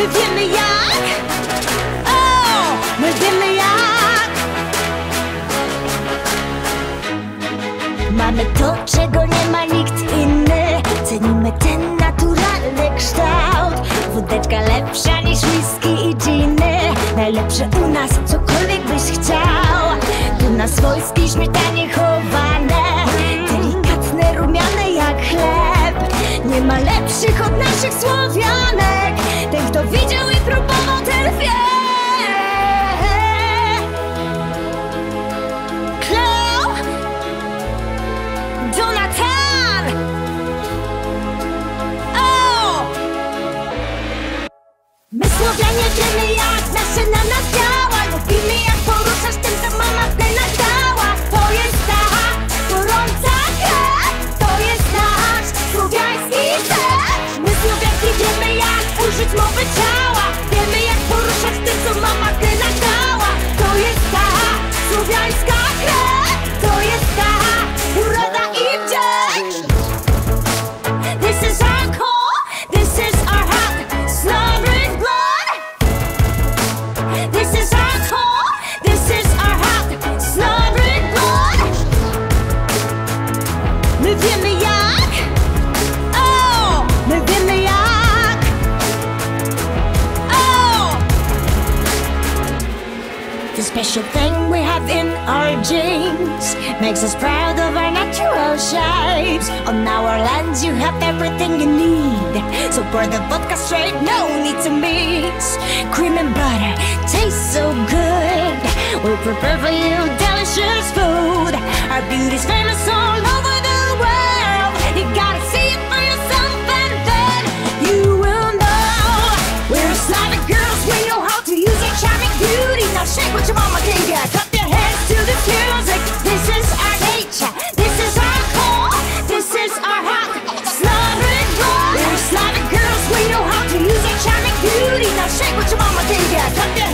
my wiemy jak. O, my wiemy jak. Mamy to, czego nie ma nikt inny. Cenimy ten naturalny kształt. Wódeczka lepsza niż whisky i ginny. Najlepsze u nas, cokolwiek byś chciał. Tu nas swojski śmietanie Nie ma lepszych od naszych słowianek. Ten kto widział i próbował ten The special thing we have in our genes makes us proud of our natural shapes. On our lands, you have everything you need. So pour the vodka straight, no need to mix. Cream and butter tastes so good. We prepare for you delicious food. Our beauty's famous shake what your mama can get. Cut your hands to the music. This is our nature. This is our core. This is our heart. Slavic girls. We're Slavic girls. We know how to use our charming beauty. Now shake what your mama can get. Cut your